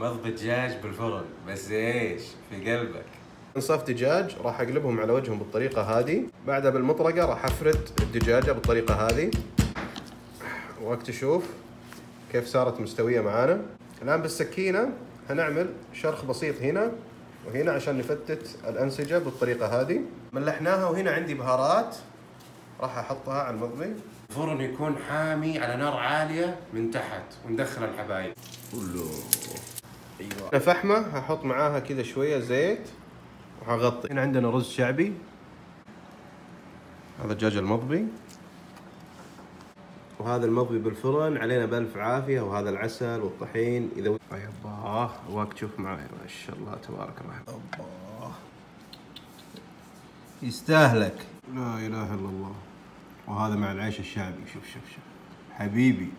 مضغ دجاج بالفرن بس إيش؟ في قلبك. انصاف دجاج راح أقلبهم على وجههم بالطريقة هذه. بعدها بالمطرقة راح أفرد الدجاجة بالطريقة هذه. وقت تشوف كيف صارت مستوية معانا. الآن بالسكينة هنعمل شرخ بسيط هنا وهنا عشان نفتت الأنسجة بالطريقة هذه. ملحناها وهنا عندي بهارات راح أحطها على المضمي الفرن يكون حامي على نار عالية من تحت وندخل الحبايب. أيوة. فحمة هحط معاها كذا شوية زيت وهغطي. هنا عندنا رز شعبي. هذا الدجاج المضبي. وهذا المضبي بالفرن علينا بألف عافية. وهذا العسل والطحين إذا يباه واك تشوف معاي. ما شاء الله تبارك الرحمن الله. يستاهلك. لا إله إلا الله. وهذا مع العيش الشعبي. شوف شوف شوف. حبيبي.